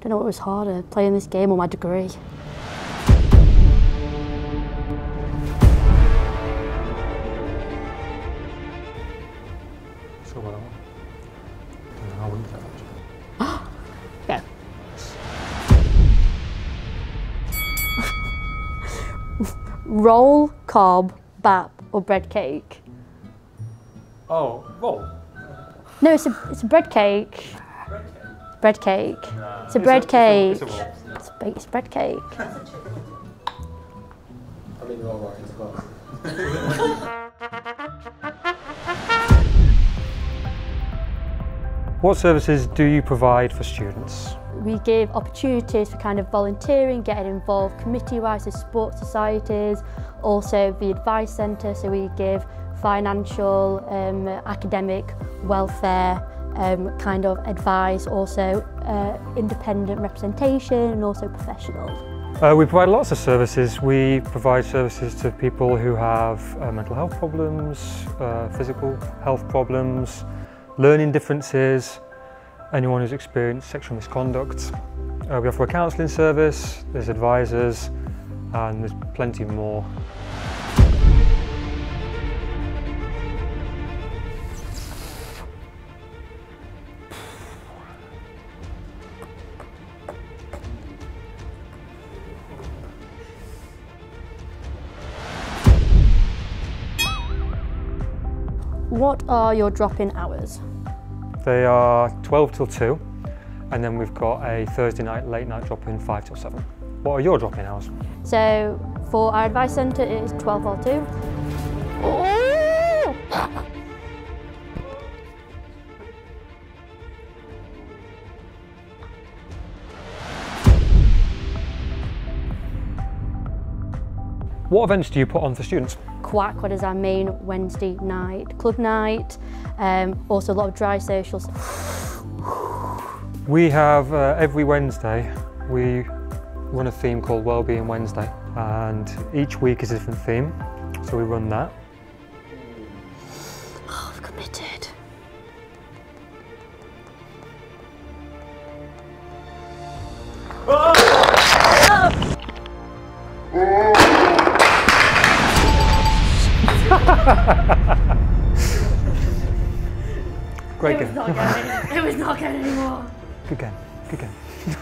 Don't know what was harder, playing this game or my degree. So what I want. Don't know how I wouldn't get that. Okay. Roll, cob, bap, or bread cake? Oh, roll. No, it's a, it's a bread cake. Bread cake. It's a bread It's cake. a, it's a roll. It's, a, ba- it's bread cake. I mean, you're all right as well. What services do you provide for students? We give opportunities for kind of volunteering, getting involved committee-wise with sports societies, also the advice centre, so we give financial, um, academic, welfare um, kind of advice, also uh, independent representation and also professional. Uh, we provide lots of services. We provide services to people who have uh, mental health problems, uh, physical health problems, learning differences, anyone who's experienced sexual misconduct. Uh, we offer a counselling service, there's advisors, and there's plenty more. What are your drop-in hours? They are 12 till 2, and then we've got a Thursday night late night drop in 5 till 7. What are your drop in hours? So for our advice centre it is 12 or 2. What events do you put on for students? Quack, what is our main Wednesday night club night, um, also a lot of dry socials. We have uh, every Wednesday we run a theme called Wellbeing Wednesday and each week is a different theme so we run that. Great It was game. not going. It was not going anymore. Good game. Good game.